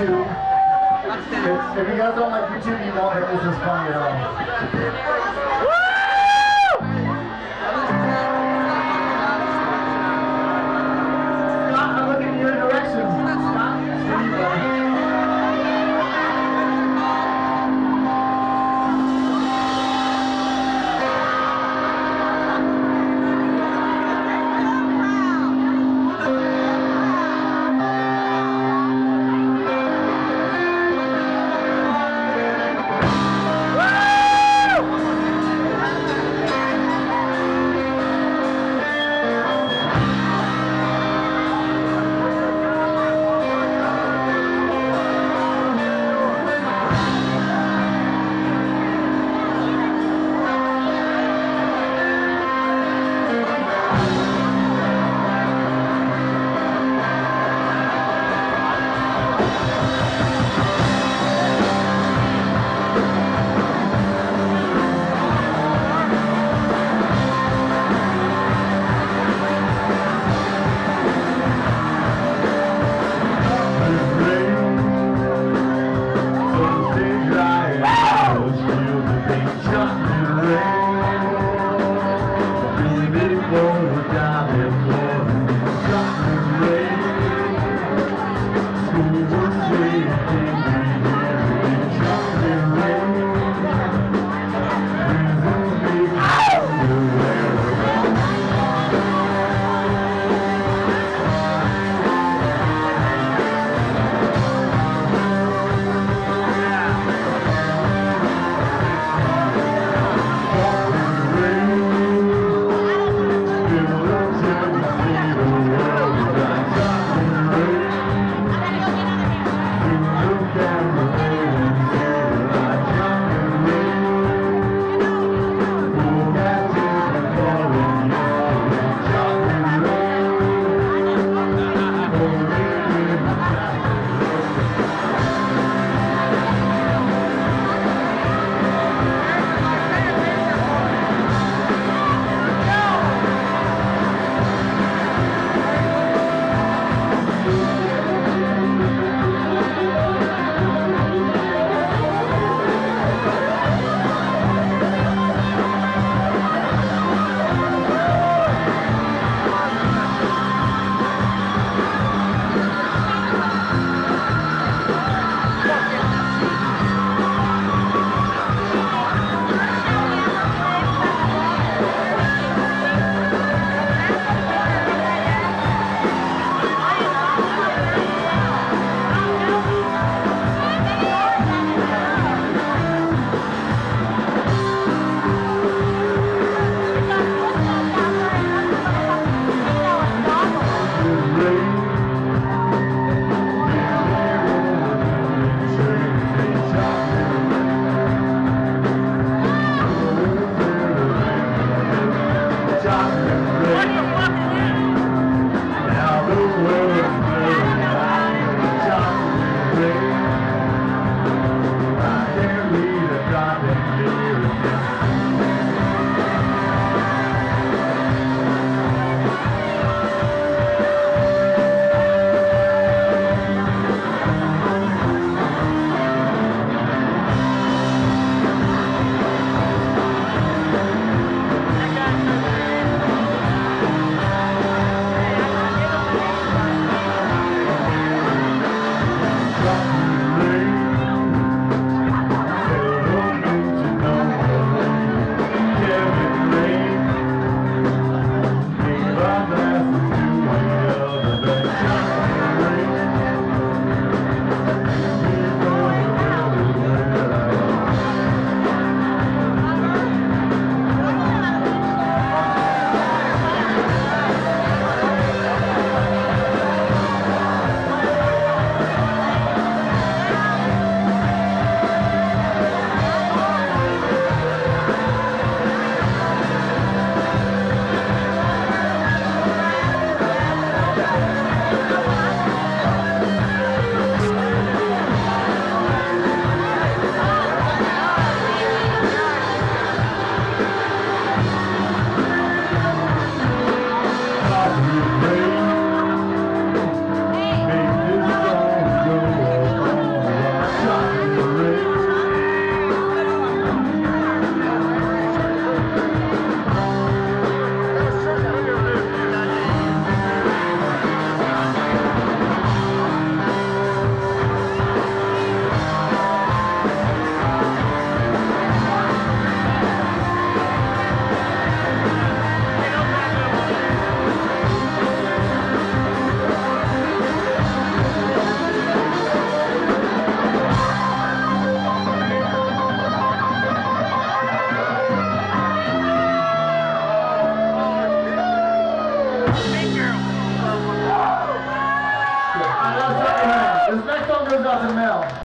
YouTube. If, if you guys don't like YouTube, you won't think this is funny at all.